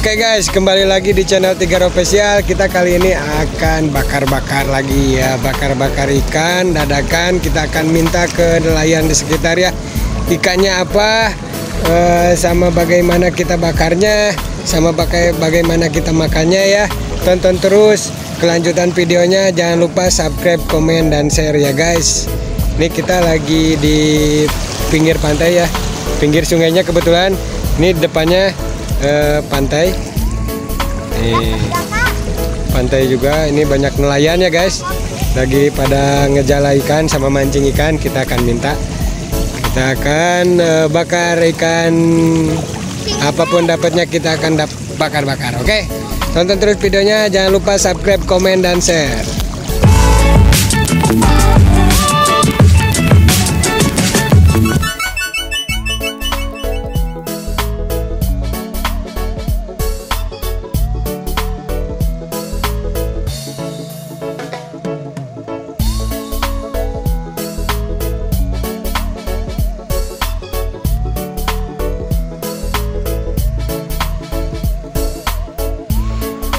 Oke guys, kembali lagi di channel Tiga Official. Kita kali ini akan bakar-bakar lagi ya, bakar-bakar ikan dadakan. Kita akan minta ke nelayan di sekitar ya, ikannya apa, eh, sama bagaimana kita bakarnya, sama bagai bagaimana kita makannya ya. Tonton terus kelanjutan videonya. Jangan lupa subscribe, komen, dan share ya guys. Ini kita lagi di pinggir pantai ya, pinggir sungainya kebetulan. Ini depannya eh, pantai. Nih, pantai juga. Ini banyak nelayan ya guys. Lagi pada ngejala ikan sama mancing ikan. Kita akan minta. Kita akan eh, bakar ikan. Apa pun dapatnya kita akan bakar-bakar. Oke. Tonton terus videonya. Jangan lupa subscribe, komen, dan share.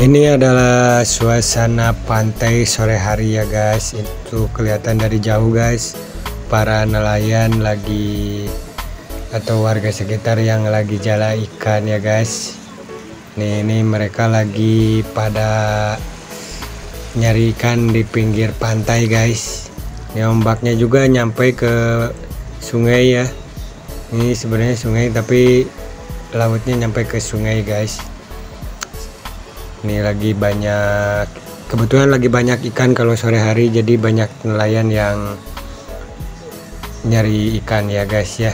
Ini adalah suasana pantai sore hari ya guys. Itu kelihatan dari jauh guys. Para nelayan lagi atau warga sekitar yang lagi jala ikan ya guys. Nih ini mereka lagi pada nyari ikan di pinggir pantai guys. Ini ombaknya juga nyampe ke sungai ya. Ini sebenarnya sungai tapi lautnya nyampe ke sungai guys ini lagi banyak kebetulan lagi banyak ikan kalau sore hari jadi banyak nelayan yang nyari ikan ya guys ya.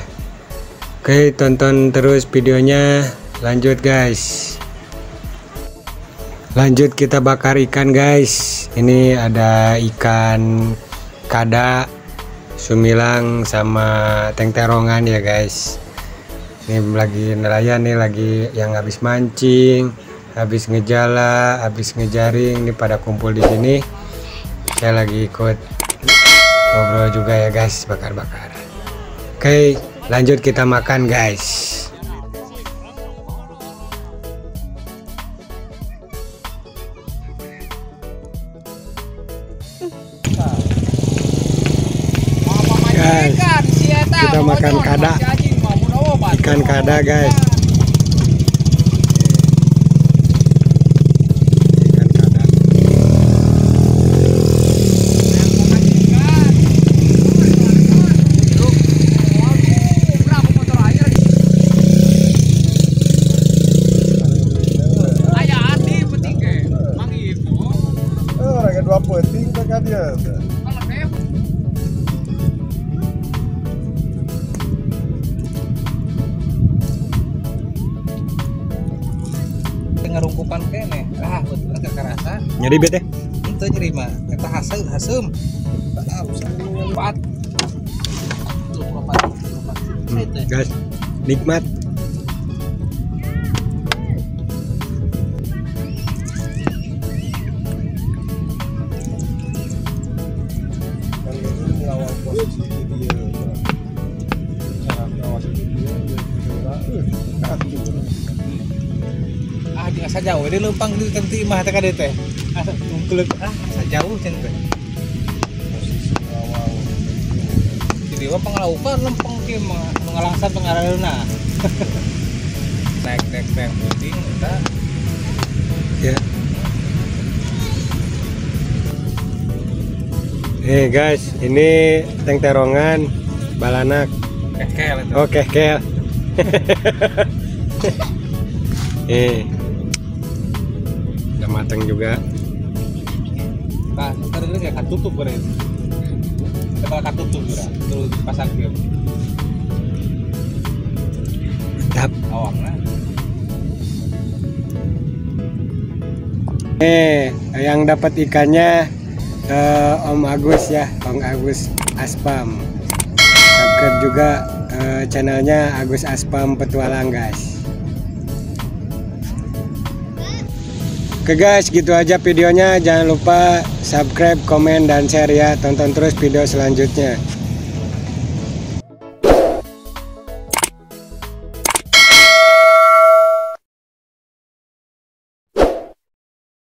Oke tonton terus videonya. Lanjut guys. Lanjut kita bakar ikan guys. Ini ada ikan kada sumilang sama tengterongan ya guys. Ini lagi nelayan nih lagi yang habis mancing habis ngejala habis ngejaring ini pada kumpul di sini. Saya lagi ikut ngobrol juga ya guys bakar-bakar oke lanjut kita makan guys. Guys kita makan kada. Ikan kada guys nyari bete itu nyeri mah. Hasem hasem. Ah usah empat. guys nikmat asa jauh dia lempang di kanti mah teh kade teh. Asa ngkelek ah asa jauh cenah teh jadi mah panglaupan lempeng kieu mah mengalangsan pengarana tek tek tek penting kita ya. Nih guys, ini teng terongan balanak. kekel itu Oke, kel. Nih. Udah matang juga. nah ntar ini kayak katutup berarti kita katutup kira terus pasang kieu Mantap. awangna Eh, yang dapat ikannya eh, Om Agus ya, Om Agus Aspam. Subscribe juga eh, channelnya Agus Aspam Petualang guys. Oke guys, gitu aja videonya. Jangan lupa subscribe, komen, dan share ya. Tonton terus video selanjutnya.